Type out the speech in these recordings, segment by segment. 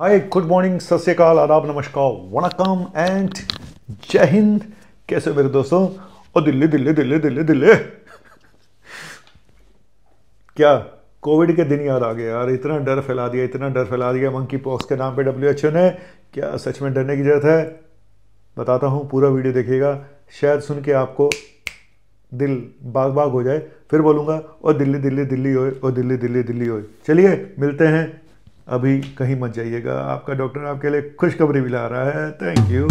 Hi good morning सत श्रीकाल आदाब नमस्कार वणकम एंड जय हिंद कैसे मेरे दोस्तों? ओ दिल्ली दिल्ली दिल्ली दिल्ली दिल्ली क्या कोविड के दिन याद आ गए यार? इतना डर फैला दिया, इतना डर फैला दिया मंकी पॉक्स के नाम पे डब्ल्यू ने। क्या सच में डरने की ज़रूरत है? बताता हूँ, पूरा वीडियो देखिएगा। शायद सुन के आपको दिल बाग बाग हो जाए। फिर बोलूँगा और दिल्ली दिल्ली दिल्ली होए और दिल्ली दिल्ली दिल्ली होए चलिए, मिलते हैं अभी कहीं मत जाइएगा। आपका डॉक्टर आपके लिए खुशखबरी भी ला रहा है। थैंक यू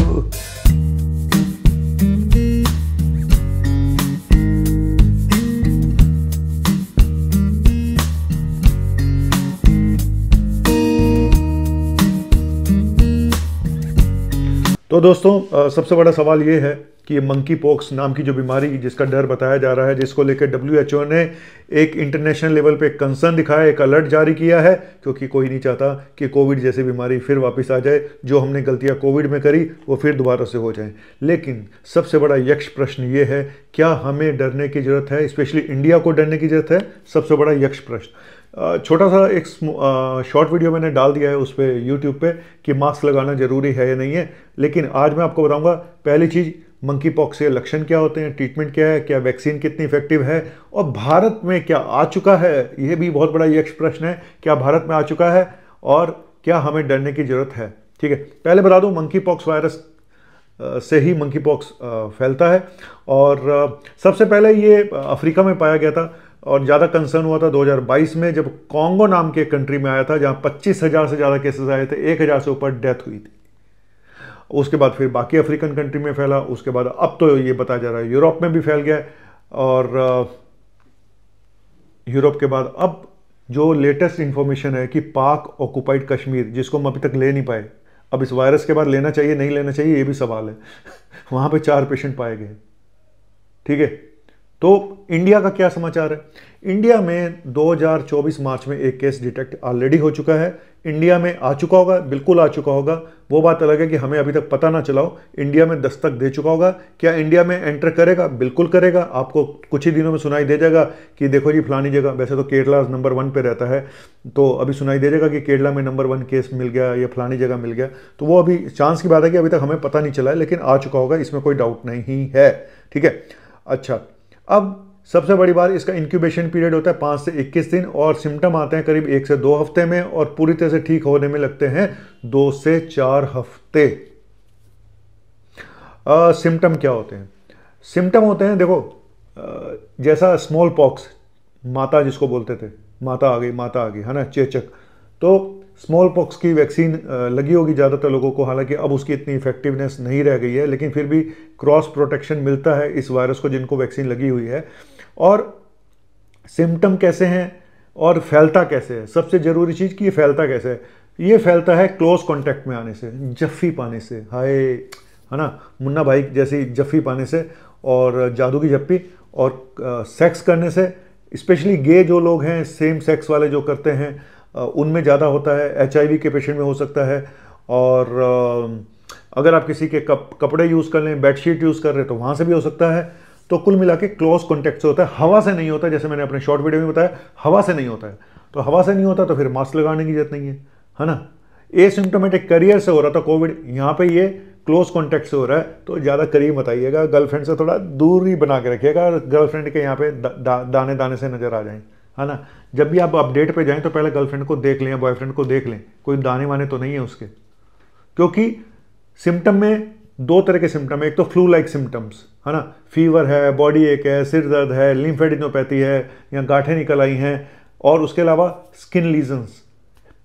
दोस्तों सबसे बड़ा सवाल ये है कि मंकी पॉक्स नाम की जो बीमारी जिसका डर बताया जा रहा है, जिसको लेकर डब्ल्यू ने एक इंटरनेशनल लेवल पे कंसर्न दिखाया, एक अलर्ट जारी किया है, क्योंकि कोई नहीं चाहता कि कोविड जैसी बीमारी फिर वापस आ जाए। जो हमने गलतियाँ कोविड में करी, वो फिर दोबारा से हो जाए। लेकिन सबसे बड़ा यक्ष प्रश्न ये है, क्या हमें डरने की ज़रूरत है? स्पेशली इंडिया को डरने की ज़रूरत है? सबसे बड़ा यक्ष प्रश्न। छोटा सा एक शॉर्ट वीडियो मैंने डाल दिया है उस पर यूट्यूब पर कि मास्क लगाना ज़रूरी है या नहीं है। लेकिन आज मैं आपको बताऊँगा, पहली चीज़ मंकी पॉक्स के लक्षण क्या होते हैं ट्रीटमेंट क्या है, क्या वैक्सीन कितनी इफ़ेक्टिव है, और भारत में क्या आ चुका है यह भी बहुत बड़ा यक्ष प्रश्न है, क्या भारत में आ चुका है, और क्या हमें डरने की ज़रूरत है। ठीक है, पहले बता दूँ मंकी पॉक्स वायरस से ही मंकी पॉक्स फैलता है। और सबसे पहले ये अफ्रीका में पाया गया था और ज़्यादा कंसर्न हुआ था 2022 में, जब कॉन्गो नाम के कंट्री में आया था, जहाँ पच्चीस हज़ार से ज़्यादा केसेस आए थे, एक हज़ार से ऊपर डेथ हुई थी। उसके बाद फिर बाकी अफ्रीकन कंट्री में फैला, उसके बाद अब तो ये बताया जा रहा है यूरोप में भी फैल गया और यूरोप के बाद अब जो लेटेस्ट इन्फॉर्मेशन है कि पाक ऑक्यूपाइड कश्मीर, जिसको हम अभी तक ले नहीं पाए, अब इस वायरस के बाद लेना चाहिए, नहीं लेना चाहिए, ये भी सवाल है। वहाँ पे चार पेशेंट पाए गए ठीक है? तो इंडिया का क्या समाचार है? इंडिया में 2024 मार्च में एक केस डिटेक्ट ऑलरेडी हो चुका है। इंडिया में आ चुका होगा, बिल्कुल आ चुका होगा। वो बात अलग है कि हमें अभी तक पता ना चलाओ इंडिया में दस्तक दे चुका होगा। क्या इंडिया में एंटर करेगा? बिल्कुल करेगा। आपको कुछ ही दिनों में सुनाई दे जाएगा कि देखो जी, फलानी जगह, वैसे तो केरला नंबर वन पे रहता है तो अभी सुनाई दे जाएगा कि केरला में नंबर वन केस मिल गया या फलानी जगह मिल गया। तो वो अभी चांस की बात है कि अभी तक हमें पता नहीं चला है, लेकिन आ चुका होगा, इसमें कोई डाउट नहीं है। ठीक है? अच्छा अब सबसे बड़ी बात इसका इंक्यूबेशन पीरियड होता है पाँच से इक्कीस दिन और सिम्टम आते हैं करीब एक से दो हफ़्ते में और पूरी तरह से ठीक होने में लगते हैं दो से चार हफ़्ते। सिम्टम क्या होते हैं? सिम्टम होते हैं देखो आ, जैसा स्मॉल पॉक्स माता जिसको बोलते थे माता आ गई माता आ गई है ना चेचक। तो स्मॉल पॉक्स की वैक्सीन लगी होगी ज़्यादातर लोगों को, हालाँकि अब उसकी इतनी इफेक्टिवनेस नहीं रह गई है, लेकिन फिर भी क्रॉस प्रोटेक्शन मिलता है इस वायरस को जिनको वैक्सीन लगी हुई है। और सिम्टम कैसे हैं और फैलता कैसे है? सबसे ज़रूरी चीज़ कि ये फैलता कैसे है? ये फैलता है क्लोज कॉन्टैक्ट में आने से, जफ़ी पाने से। हाय, है ना? मुन्ना भाई जैसी जफ़ी पाने से और जादू की जप्पी और सेक्स करने से स्पेशली गे जो लोग हैं सेम सेक्स वाले जो करते हैं उनमें ज़्यादा होता है एचआईवी के पेशेंट में हो सकता है और अगर आप किसी के कप कपड़े यूज़ कर लें बेडशीट यूज़ कर रहे तो वहाँ से भी हो सकता है। तो कुल मिला के क्लोज कॉन्टैक्ट से होता है। हवा से नहीं होता जैसे मैंने अपने शॉर्ट वीडियो में बताया हवा से नहीं होता है। तो हवा से नहीं होता तो फिर मास्क लगाने की ज़रूरत नहीं है है ना? ए सिम्टोमेटिक करियर से हो रहा था कोविड यहाँ पे ये क्लोज कॉन्टैक्ट से हो रहा है तो ज़्यादा करीब बताइएगा गर्लफ्रेंड से थोड़ा दूरी बना के रखिएगा गर्लफ्रेंड के यहाँ पे दा, दा, दाने दाने से नज़र आ जाए। है ना? जब भी आप अपडेट पे जाएँ तो पहले गर्लफ्रेंड को देख लें बॉयफ्रेंड को देख लें। कोई दाने वाने तो नहीं है उसके। क्योंकि सिम्टम में दो तरह के सिम्टम है। एक तो फ्लू लाइक सिम्टम्स है ना? फीवर है बॉडी एक है, सिर दर्द है लिम्फेडिनोपैथी है, या गांठें निकल आई हैं, और उसके अलावा स्किन लीजन्स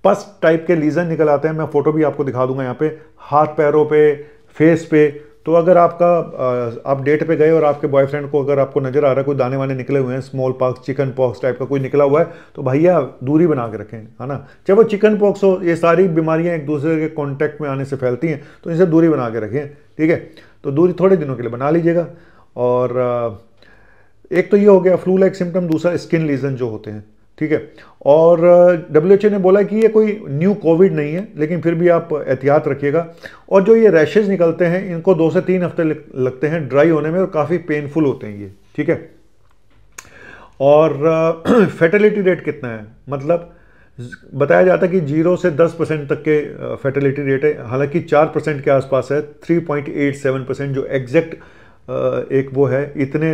पस टाइप के लीजन निकल आते हैं। मैं फ़ोटो भी आपको दिखा दूँगा यहाँ पे। हाथ पैरों पे फेस पे तो अगर आपका आप डेट पे गए और आपके बॉयफ्रेंड को अगर आपको नज़र आ रहा है, कोई दाने वाने निकले हुए हैं smallpox chickenpox type का कोई निकला हुआ है तो भैया दूरी बना के रखें, है ना? चाहे वो चिकन पॉक्स हो, ये सारी बीमारियाँ एक दूसरे के कॉन्टैक्ट में आने से फैलती हैं तो इनसे दूरी बना के रखें, ठीक है? तो दूरी थोड़े दिनों के लिए बना लीजिएगा। और एक तो ये हो गया फ्लू लाइक सिम्टम दूसरा स्किन लीजन जो होते हैं। ठीक है? और डब्ल्यू ने बोला कि ये कोई न्यू कोविड नहीं है, लेकिन फिर भी आप एहतियात रखिएगा। और जो ये रैशेज निकलते हैं, इनको दो से तीन हफ़्ते लगते हैं ड्राई होने में और काफ़ी पेनफुल होते हैं ये, ठीक है? और फर्टिलिटी रेट कितना है? मतलब बताया जाता है कि ज़ीरो से दस परसेंट तक के फर्टिलिटी रेट है। हालाँकि चार परसेंट के आसपास है three point eight seven percent जो एग्जैक्ट एक वो है, इतने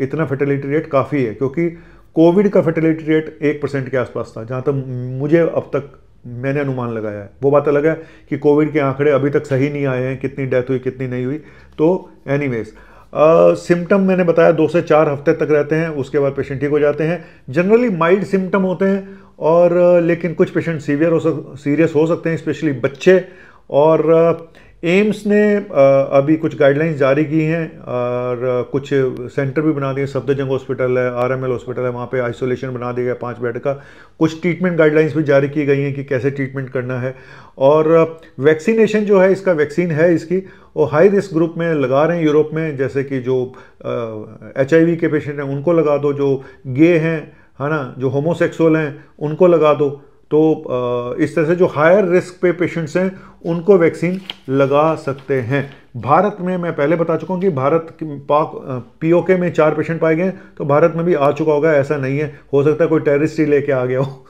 इतना फर्टिलिटी रेट काफ़ी है, क्योंकि कोविड का फर्टिलिटी रेट एक परसेंट के आसपास था, जहाँ तक मुझे अब तक मैंने अनुमान लगाया है। वो बात अलग है कि कोविड के आंकड़े अभी तक सही नहीं आए हैं, कितनी डेथ हुई, कितनी नहीं हुई। तो एनीवेज सिम्टम मैंने बताया, दो से चार हफ़्ते तक रहते हैं, उसके बाद पेशेंट ठीक हो जाते हैं। जनरली माइल्ड सिम्टम होते हैं, और, लेकिन कुछ पेशेंट सीवियर हो सक सीरियस हो सकते हैं स्पेशली बच्चे। और एम्स ने अभी कुछ गाइडलाइंस जारी की हैं और कुछ सेंटर भी बना दिए सफदरजंग हॉस्पिटल है आरएमएल हॉस्पिटल है, वहाँ पे आइसोलेशन बना दिया गया पाँच बेड का। कुछ ट्रीटमेंट गाइडलाइंस भी जारी की गई हैं कि कैसे ट्रीटमेंट करना है। और वैक्सीनेशन जो है, इसका वैक्सीन है इसकी, वो हाई रिस्क ग्रुप में लगा रहे हैं यूरोप में, जैसे कि जो एचआईवी के पेशेंट हैं, उनको लगा दो। जो गे हैं, है ना, जो होमोसेक्सुअल हैं, उनको लगा दो। तो इस तरह से जो हायर रिस्क पे पेशेंट्स हैं, उनको वैक्सीन लगा सकते हैं। भारत में मैं पहले बता चुका हूँ कि भारत पाक पीओके में चार पेशेंट पाए गए तो भारत में भी आ चुका होगा, ऐसा नहीं है। हो सकता है कोई टेररिस्ट ही लेके आ गया हो।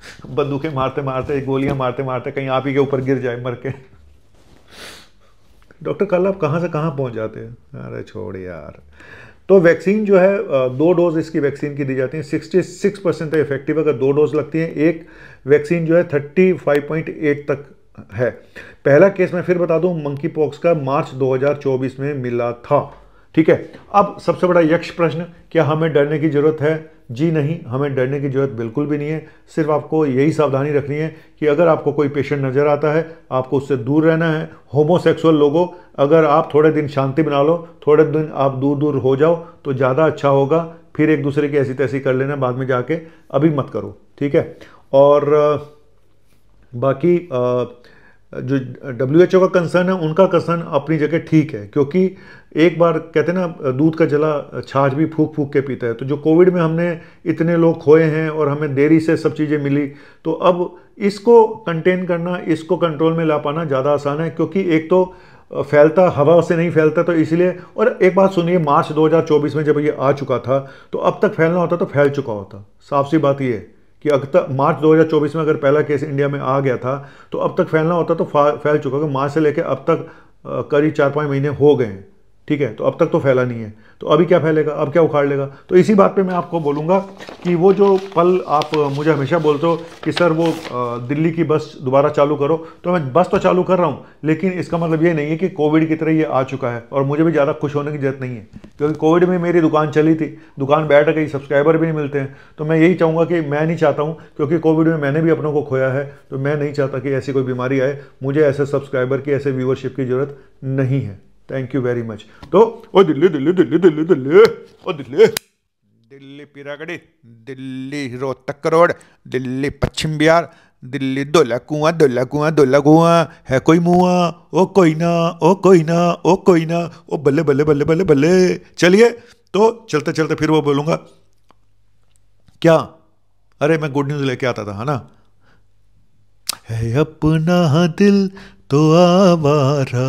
बंदूकें मारते मारते, गोलियाँ मारते मारते कहीं आप ही के ऊपर गिर जाए, मर के। डॉक्टर, कल आप कहाँ से कहाँ पहुँच जाते हैं? अरे छोड़ यार। तो वैक्सीन जो है दो डोज इसकी वैक्सीन की दी जाती है। 66 परसेंट इफ़ेक्टिव अगर दो डोज लगती है, एक वैक्सीन जो है 35.8 तक है। पहला केस मैं फिर बता दूँ मंकी पॉक्स का मार्च 2024 में मिला था। ठीक है? अब सबसे बड़ा यक्ष प्रश्न, क्या हमें डरने की ज़रूरत है? जी नहीं, हमें डरने की ज़रूरत बिल्कुल भी नहीं है। सिर्फ़ आपको यही सावधानी रखनी है कि अगर आपको कोई पेशेंट नज़र आता है, आपको उससे दूर रहना है। होमोसेक्सुअल लोगों, अगर आप थोड़े दिन शांति बना लो, थोड़े दिन आप दूर दूर हो जाओ तो ज़्यादा अच्छा होगा। फिर एक दूसरे की ऐसी तैसी कर लेना बाद में जाके अभी मत करो, ठीक है? और, बाकी जो डब्ल्यू एच ओ का कंसर्न है, उनका कंसर्न अपनी जगह ठीक है, क्योंकि एक बार कहते हैं ना, दूध का जला, छाछ भी फूक फूक के पीता है तो जो कोविड में हमने इतने लोग खोए हैं और हमें देरी से सब चीज़ें मिली तो अब इसको कंटेन करना, इसको कंट्रोल में ला पाना ज़्यादा आसान है, क्योंकि एक तो फैलता, हवा से नहीं फैलता तो इसलिए, और एक बात सुनिए, मार्च 2024 में जब ये आ चुका था तो अब तक फैलना होता तो फैल चुका होता साफ़ सी बात ये है। कि अब तक मार्च 2024 में अगर पहला केस इंडिया में आ गया था तो अब तक फैलना होता तो फैल चुका मार्च से लेकर अब तक करीब चार पाँच महीने हो गए हैं। ठीक है? तो अब तक तो फैला नहीं है। तो अभी क्या फैलेगा? अब क्या उखाड़ लेगा? तो इसी बात पे मैं आपको बोलूँगा कि वो जो पल आप मुझे हमेशा बोलते हो कि, सर, वो दिल्ली की बस दोबारा चालू करो। तो मैं बस तो चालू कर रहा हूँ, लेकिन इसका मतलब ये नहीं है कि कोविड की तरह ये आ चुका है और मुझे भी ज़्यादा खुश होने की ज़रूरत नहीं है। क्योंकि कोविड में मेरी दुकान चली थी, दुकान बैठ गई, सब्सक्राइबर भी नहीं मिलते हैं। तो मैं यही चाहूँगा कि मैं नहीं चाहता हूँ, क्योंकि कोविड में मैंने भी अपनों को खोया है तो मैं नहीं चाहता कि ऐसी कोई बीमारी आए। मुझे ऐसे सब्सक्राइबर की, ऐसे व्यूवरशिप की ज़रूरत नहीं है। थैंक यू वेरी मच तो ओ दिल्ली दिल्ली दिल्ली दिल्ली दिल्ली, ओ दिल्ली। दिल्ली पीरागढ़ी दिल्ली रोहतक रोड, दिल्ली पश्चिम बिहार, दिल्ली दोला कुआँ दोला कुआँ दोला कुआँ है कोई मुआ, ओ कोई ना, ओ कोई ना, ओ कोई ना, ओ बल्ले बल्ले बल्ले बल्ले बल्ले। चलिए तो चलते चलते फिर वो बोलूँगा, क्या? अरे मैं गुड न्यूज़ लेके आता था, है ना? है अपना दिल तो आवारा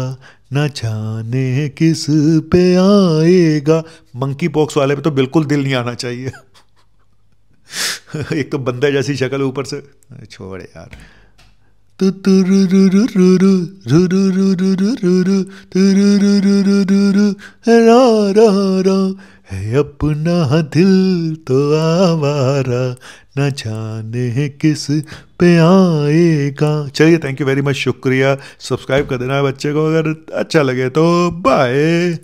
न जाने किस पे आएगा मंकी पॉक्स वाले पे तो बिल्कुल दिल नहीं आना चाहिए एक तो बंदे जैसी शक्ल ऊपर से छोड़ यार है अपना दिल तो आवारा, न जाने किस पे आएगा। चलिए थैंक यू वेरी मच शुक्रिया। सब्सक्राइब कर देना बच्चे को, अगर अच्छा लगे तो बाय